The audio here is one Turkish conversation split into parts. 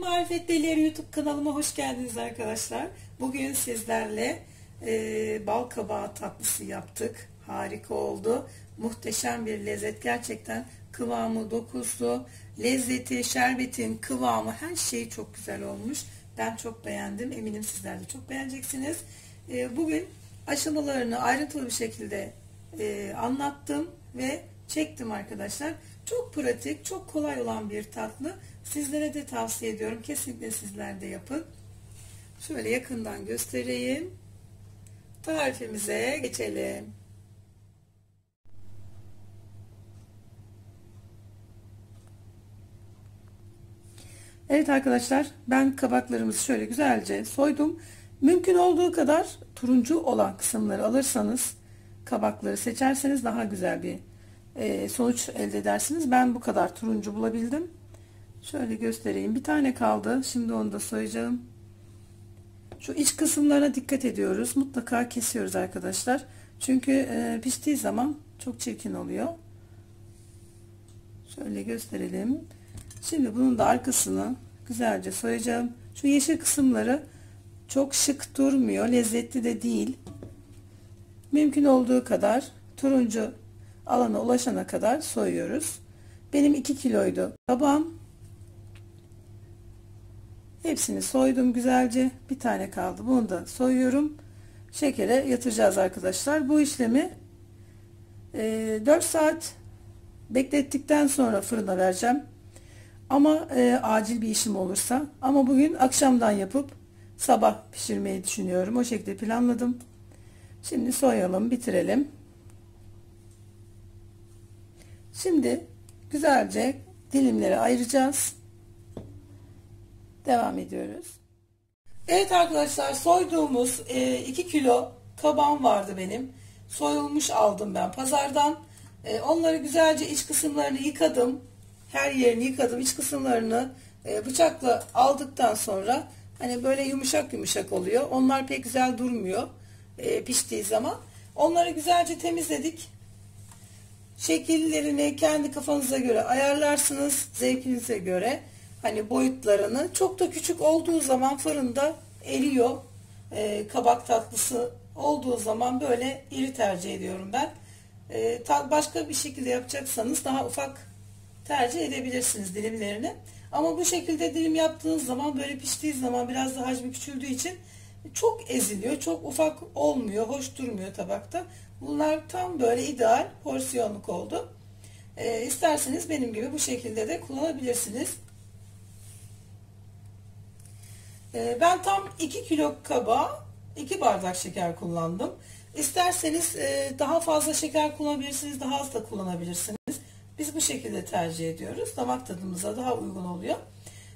Marifetlileri YouTube kanalıma hoş geldiniz arkadaşlar. Bugün sizlerle e, bal kabağı tatlısı yaptık. Harika oldu. Muhteşem bir lezzet. Gerçekten kıvamı, dokusu, lezzeti, şerbetin kıvamı her şey çok güzel olmuş. Ben çok beğendim. Eminim sizler de çok beğeneceksiniz. E, bugün aşamalarını ayrıntılı bir şekilde e, anlattım ve çektim arkadaşlar. Çok pratik, çok kolay olan bir tatlı. Sizlere de tavsiye ediyorum. Kesinlikle sizler de yapın. Şöyle yakından göstereyim. Tarifimize geçelim. Evet arkadaşlar ben kabaklarımızı şöyle güzelce soydum. Mümkün olduğu kadar turuncu olan kısımları alırsanız kabakları seçerseniz daha güzel bir e, sonuç elde edersiniz. Ben bu kadar turuncu bulabildim. Şöyle göstereyim. Bir tane kaldı. Şimdi onu da soyacağım. Şu iç kısımlarına dikkat ediyoruz. Mutlaka kesiyoruz arkadaşlar. Çünkü e, piştiği zaman çok çirkin oluyor. Şöyle gösterelim. Şimdi bunun da arkasını güzelce soyacağım. Şu yeşil kısımları çok şık durmuyor. Lezzetli de değil. Mümkün olduğu kadar turuncu alana ulaşana kadar soyuyoruz. Benim 2 kiloydu babam. Hepsini soydum güzelce. Bir tane kaldı. Bunu da soyuyorum. Şekere yatıracağız arkadaşlar. Bu işlemi e, 4 saat beklettikten sonra fırına vereceğim. Ama e, acil bir işim olursa. Ama bugün akşamdan yapıp sabah pişirmeyi düşünüyorum. O şekilde planladım. Şimdi soyalım, bitirelim. Şimdi güzelce dilimleri ayıracağız. Devam ediyoruz. Evet arkadaşlar soyduğumuz 2 e, kilo kabağım vardı benim. Soyulmuş aldım ben pazardan. E, onları güzelce iç kısımlarını yıkadım. Her yerini yıkadım. İç kısımlarını e, bıçakla aldıktan sonra hani böyle yumuşak yumuşak oluyor. Onlar pek güzel durmuyor piştiği zaman. Onları güzelce temizledik. Şekillerini kendi kafanıza göre ayarlarsınız. Zevkinize göre hani boyutlarını çok da küçük olduğu zaman fırında eriyor. E, kabak tatlısı olduğu zaman böyle iri tercih ediyorum ben. E, başka bir şekilde yapacaksanız daha ufak tercih edebilirsiniz dilimlerini. Ama bu şekilde dilim yaptığınız zaman böyle piştiği zaman biraz da hacmi küçüldüğü için çok eziliyor. Çok ufak olmuyor. Hoş durmuyor tabakta. Bunlar tam böyle ideal porsiyonluk oldu. E, isterseniz benim gibi bu şekilde de kullanabilirsiniz. Ee, ben tam 2 kilo kaba 2 bardak şeker kullandım. İsterseniz e, daha fazla şeker kullanabilirsiniz, daha az da kullanabilirsiniz. Biz bu şekilde tercih ediyoruz. Damak tadımıza daha uygun oluyor.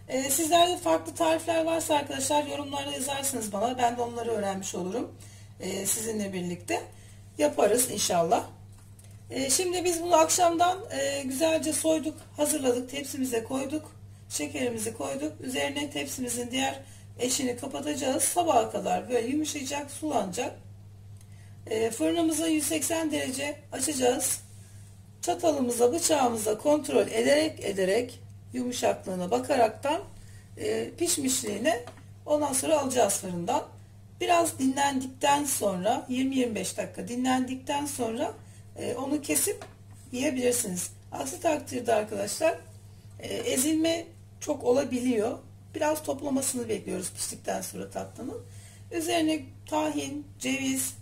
Ee, sizlerde farklı tarifler varsa arkadaşlar yorumlarda yazarsınız bana. Ben de onları öğrenmiş olurum. Ee, sizinle birlikte yaparız inşallah. Şimdi biz bunu akşamdan e, güzelce soyduk, hazırladık, tepsimize koyduk. Şekerimizi koyduk. Üzerine tepsimizin diğer eşini kapatacağız. Sabaha kadar böyle yumuşayacak, sulanacak. E, fırınımızı 180 derece açacağız. Çatalımıza, bıçağımıza kontrol ederek ederek yumuşaklığına bakaraktan e, pişmişliğine ondan sonra alacağız fırından. Biraz dinlendikten sonra 20-25 dakika dinlendikten sonra e, onu kesip yiyebilirsiniz. Aksi takdirde arkadaşlar e, ezilme çok olabiliyor. Biraz toplamasını bekliyoruz piştikten sonra tatlının. Üzerine tahin, ceviz,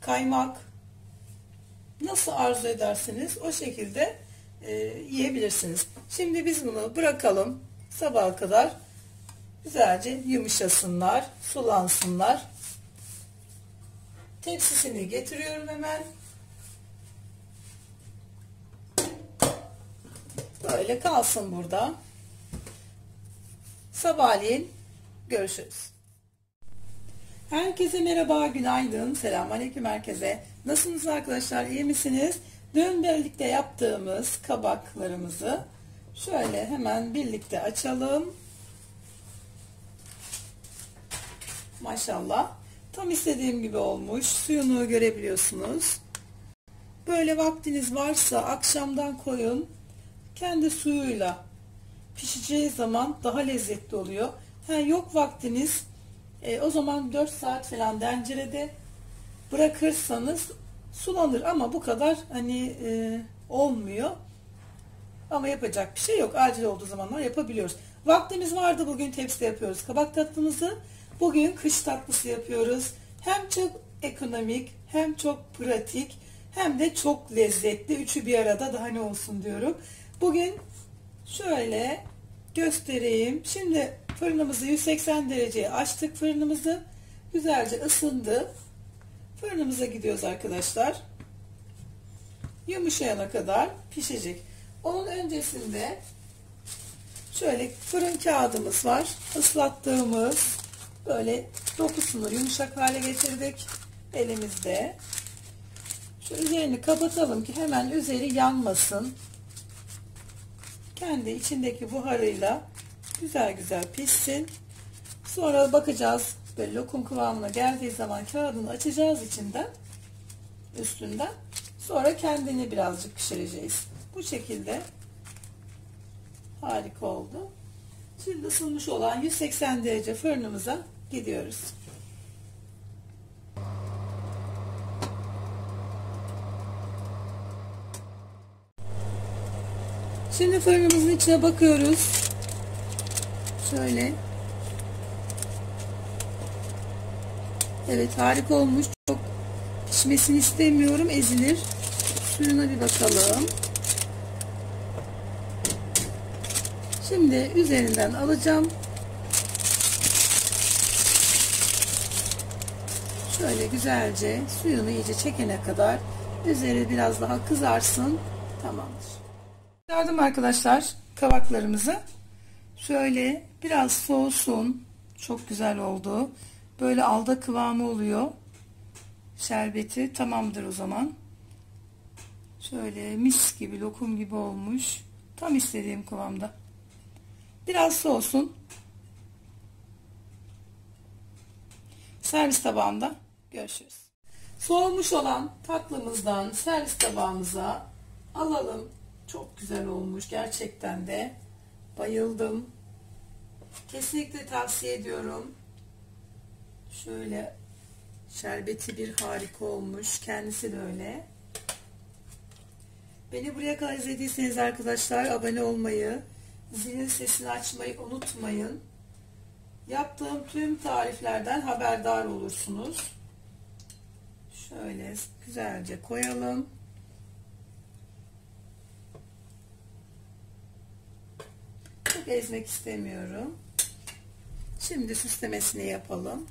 kaymak nasıl arzu ederseniz o şekilde e, yiyebilirsiniz. Şimdi biz bunu bırakalım sabaha kadar güzelce yumuşasınlar, sulansınlar. Tepsisini getiriyorum hemen. Böyle kalsın burada. Sabahleyin görüşürüz. Herkese merhaba, günaydın, selamünaleyküm herkese. Nasılsınız arkadaşlar, iyi misiniz? Dün birlikte yaptığımız kabaklarımızı şöyle hemen birlikte açalım. Maşallah. Tam istediğim gibi olmuş. Suyunu görebiliyorsunuz. Böyle vaktiniz varsa akşamdan koyun. Kendi suyuyla pişeceği zaman daha lezzetli oluyor. Ha, yok vaktiniz e, o zaman 4 saat falan tencerede bırakırsanız sulanır ama bu kadar hani e, olmuyor. Ama yapacak bir şey yok. Acil olduğu zamanlar yapabiliyoruz. Vaktimiz vardı bugün tepside yapıyoruz. Kabak tatlımızı bugün kış tatlısı yapıyoruz. Hem çok ekonomik hem çok pratik hem de çok lezzetli. Üçü bir arada daha ne olsun diyorum. Bugün şöyle göstereyim. Şimdi fırınımızı 180 dereceye açtık fırınımızı. Güzelce ısındı. Fırınımıza gidiyoruz arkadaşlar. Yumuşayana kadar pişecek. Onun öncesinde şöyle fırın kağıdımız var. Islattığımız böyle dokusunu yumuşak hale getirdik elimizde. Şu üzerini kapatalım ki hemen üzeri yanmasın. Kendi içindeki buharıyla güzel güzel pişsin. Sonra bakacağız böyle lokum kıvamına geldiği zaman kağıdını açacağız içinden üstünden. Sonra kendini birazcık pişireceğiz. Bu şekilde harika oldu. Şimdi ısınmış olan 180 derece fırınımıza gidiyoruz. Şimdi fırınımızın içine bakıyoruz. Şöyle. Evet harika olmuş. Çok pişmesini istemiyorum. Ezilir. Suyuna bir bakalım. Şimdi üzerinden alacağım. Şöyle güzelce suyunu iyice çekene kadar üzeri biraz daha kızarsın. Tamamdır. Yardım arkadaşlar kabaklarımızı. Şöyle biraz soğusun. Çok güzel oldu. Böyle alda kıvamı oluyor. Şerbeti tamamdır o zaman. Şöyle mis gibi lokum gibi olmuş. Tam istediğim kıvamda. Biraz soğusun. Servis tabağında görüşürüz. Soğumuş olan tatlımızdan servis tabağımıza alalım. Çok güzel olmuş gerçekten de. Bayıldım. Kesinlikle tavsiye ediyorum. Şöyle şerbeti bir harika olmuş. Kendisi de öyle. Beni buraya kadar izlediyseniz arkadaşlar abone olmayı, zilin sesini açmayı unutmayın. Yaptığım tüm tariflerden haberdar olursunuz. Şöyle güzelce koyalım. Çok ezmek istemiyorum. Şimdi süslemesini yapalım.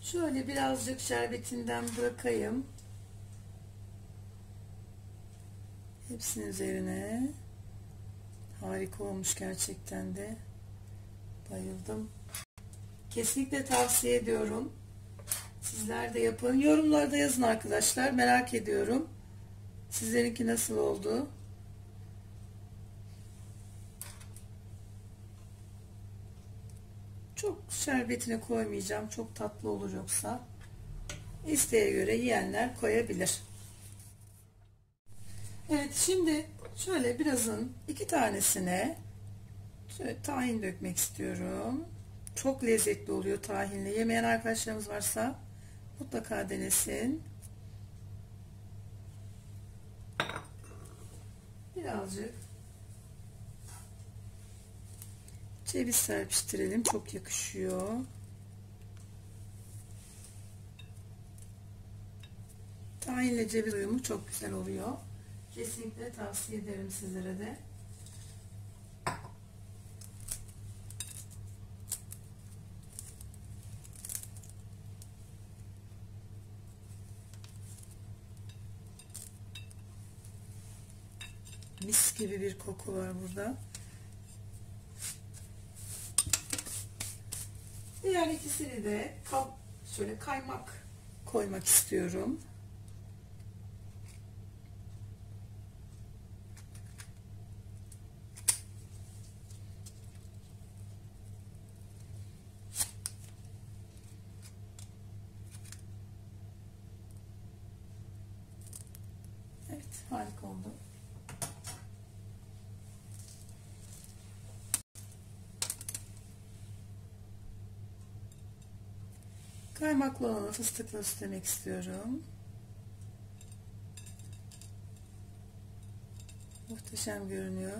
Şöyle birazcık şerbetinden bırakayım. Hepsinin üzerine. Harika olmuş gerçekten de. Bayıldım. Kesinlikle tavsiye ediyorum. Sizler de yapın. Yorumlarda yazın arkadaşlar. Merak ediyorum. Sizlerinki nasıl oldu? Çok şerbetine koymayacağım. Çok tatlı olur yoksa. İsteğe göre yiyenler koyabilir. Evet şimdi şöyle birazın iki tanesine tahin dökmek istiyorum. Çok lezzetli oluyor tahinle. Yemeyen arkadaşlarımız varsa mutlaka denesin. Birazcık ceviz serpiştirelim. Çok yakışıyor. Tahinle ceviz uyumu çok güzel oluyor. Kesinlikle tavsiye ederim sizlere de. Mis gibi bir koku var burada. Diğer ikisini de şöyle kaymak koymak istiyorum. Evet harika oldu. Kaymaklı olanı fıstıkla süslemek istiyorum. Muhteşem görünüyor.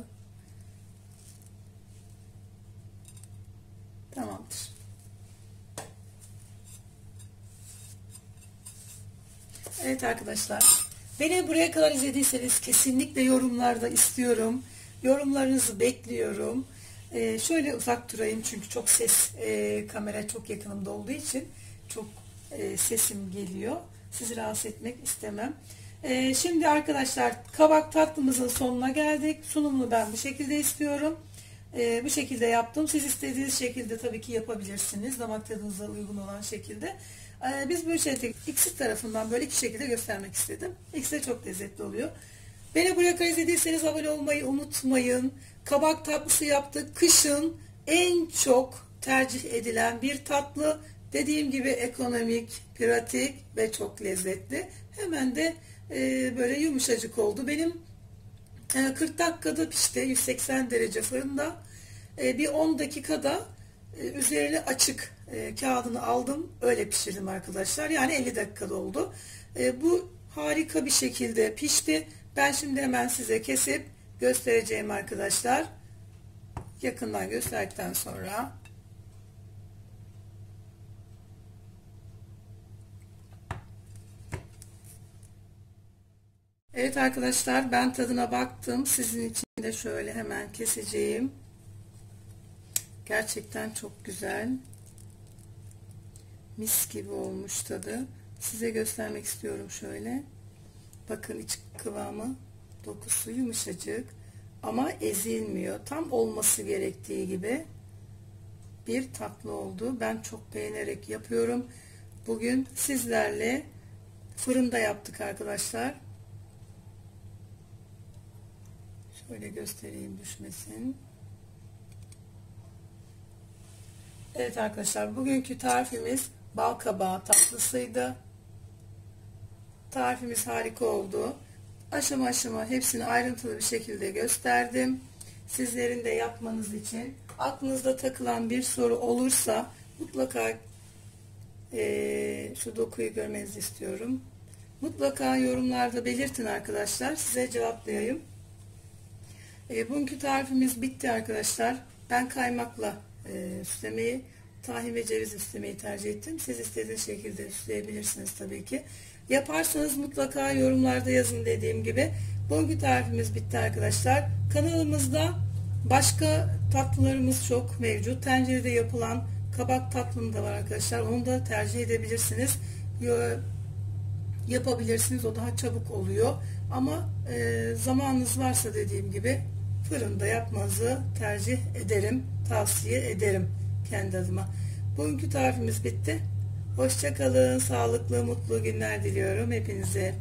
Tamamdır. Evet arkadaşlar. Beni buraya kadar izlediyseniz kesinlikle yorumlarda istiyorum. Yorumlarınızı bekliyorum. Ee, şöyle uzak durayım çünkü çok ses e, kamera çok yakınımda olduğu için çok e, sesim geliyor. Sizi rahatsız etmek istemem. E, şimdi arkadaşlar kabak tatlımızın sonuna geldik. Sunumunu ben bu şekilde istiyorum. E, bu şekilde yaptım. Siz istediğiniz şekilde tabii ki yapabilirsiniz. Damak tadınıza uygun olan şekilde. E, biz bu şekilde ikisi tarafından böyle iki şekilde göstermek istedim. İkisi de çok lezzetli oluyor. Beni buraya kadar izlediyseniz abone olmayı unutmayın. Kabak tatlısı yaptık. Kışın en çok tercih edilen bir tatlı. Dediğim gibi ekonomik, pratik ve çok lezzetli. Hemen de e, böyle yumuşacık oldu. Benim e, 40 dakikada pişti. 180 derece fırında. E, bir 10 dakikada e, üzerine açık e, kağıdını aldım. Öyle pişirdim arkadaşlar. Yani 50 dakikada oldu. E, bu harika bir şekilde pişti. Ben şimdi hemen size kesip göstereceğim arkadaşlar. Yakından gösterdikten sonra Evet arkadaşlar ben tadına baktım. Sizin için de şöyle hemen keseceğim. Gerçekten çok güzel. Mis gibi olmuş tadı. Size göstermek istiyorum şöyle. Bakın iç kıvamı dokusu yumuşacık ama ezilmiyor. Tam olması gerektiği gibi bir tatlı oldu. Ben çok beğenerek yapıyorum. Bugün sizlerle fırında yaptık arkadaşlar. Şöyle göstereyim düşmesin. Evet arkadaşlar bugünkü tarifimiz bal kabağı tatlısıydı. Tarifimiz harika oldu. Aşama aşama hepsini ayrıntılı bir şekilde gösterdim. Sizlerin de yapmanız için aklınızda takılan bir soru olursa mutlaka e, şu dokuyu görmenizi istiyorum. Mutlaka yorumlarda belirtin arkadaşlar. Size cevaplayayım. E, bugünkü tarifimiz bitti arkadaşlar. Ben kaymakla e, süslemeyi, tahin ve ceviz süslemeyi tercih ettim. Siz istediğiniz şekilde süsleyebilirsiniz tabii ki. Yaparsanız mutlaka yorumlarda yazın dediğim gibi. Bugünkü tarifimiz bitti arkadaşlar. Kanalımızda başka tatlılarımız çok mevcut. Tencerede yapılan kabak tatlım da var arkadaşlar. Onu da tercih edebilirsiniz. Yapabilirsiniz. O daha çabuk oluyor. Ama e, zamanınız varsa dediğim gibi fırında yapmanızı tercih ederim. Tavsiye ederim kendi adıma. Bugünkü tarifimiz bitti. Hoşçakalın, sağlıklı, mutlu günler diliyorum hepinize.